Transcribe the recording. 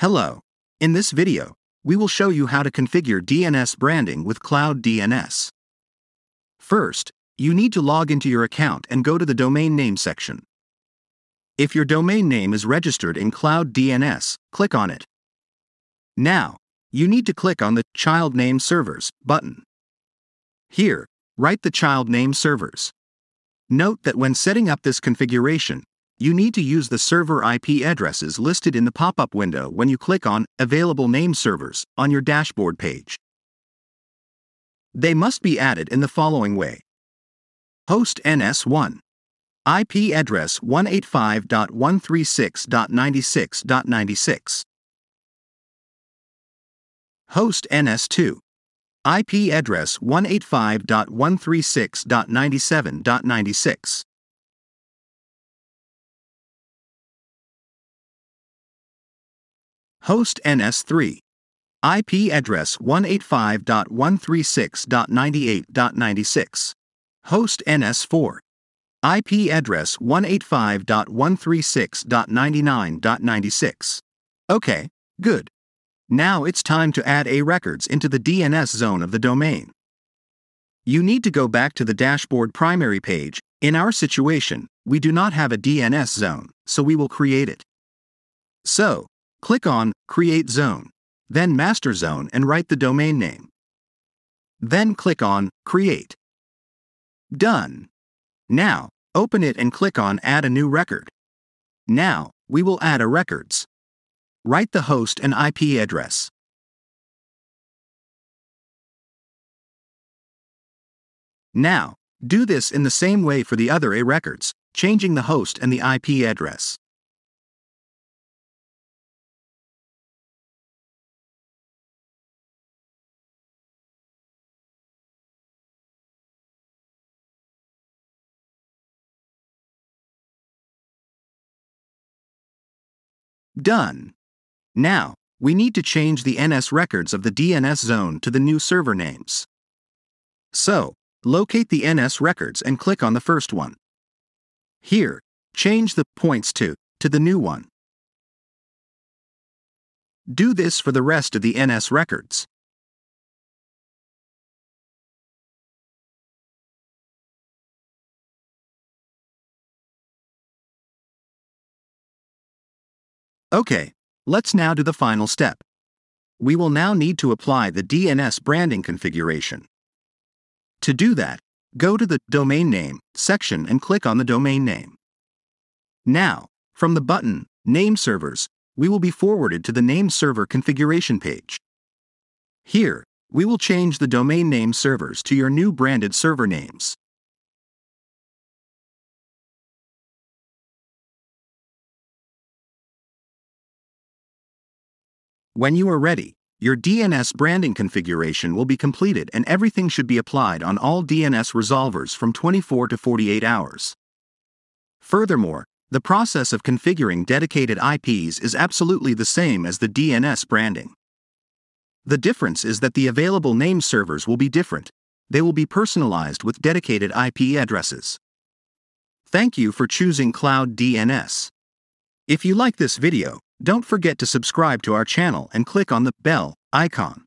Hello. In this video, we will show you how to configure DNS branding with ClouDNS. First, you need to log into your account and go to the domain name section. If your domain name is registered in ClouDNS, click on it. Now, you need to click on the Child Name Servers button. Here, write the child name servers. Note that when setting up this configuration, you need to use the server IP addresses listed in the pop-up window when you click on Available Name Servers on your dashboard page. They must be added in the following way. Host NS1 IP address 185.136.96.96 Host NS2 IP address 185.136.97.96 Host NS3. IP address 185.136.98.96. Host NS4. IP address 185.136.99.96. Okay, good. Now it's time to add A records into the DNS zone of the domain. You need to go back to the dashboard primary page. In our situation, we do not have a DNS zone, so we will create it. So, Click on Create Zone, then Master Zone and write the domain name. Then click on Create. Done. Now, open it and click on Add a new record. Now, we will add a records. Write the host and IP address. Now, do this in the same way for the other A records, changing the host and the IP address. Done. Now, we need to change the NS records of the DNS zone to the new server names. So, locate the NS records and click on the first one. Here, change the points to to the new one. Do this for the rest of the NS records. Okay, let's now do the final step. We will now need to apply the DNS branding configuration. To do that, go to the Domain Name section and click on the domain name. Now, from the button Name Servers, we will be forwarded to the Name Server configuration page. Here, we will change the domain name servers to your new branded server names. When you are ready, your DNS branding configuration will be completed and everything should be applied on all DNS resolvers from 24 to 48 hours. Furthermore, the process of configuring dedicated IPs is absolutely the same as the DNS branding. The difference is that the available name servers will be different. They will be personalized with dedicated IP addresses. Thank you for choosing ClouDNS. If you like this video, don't forget to subscribe to our channel and click on the bell icon.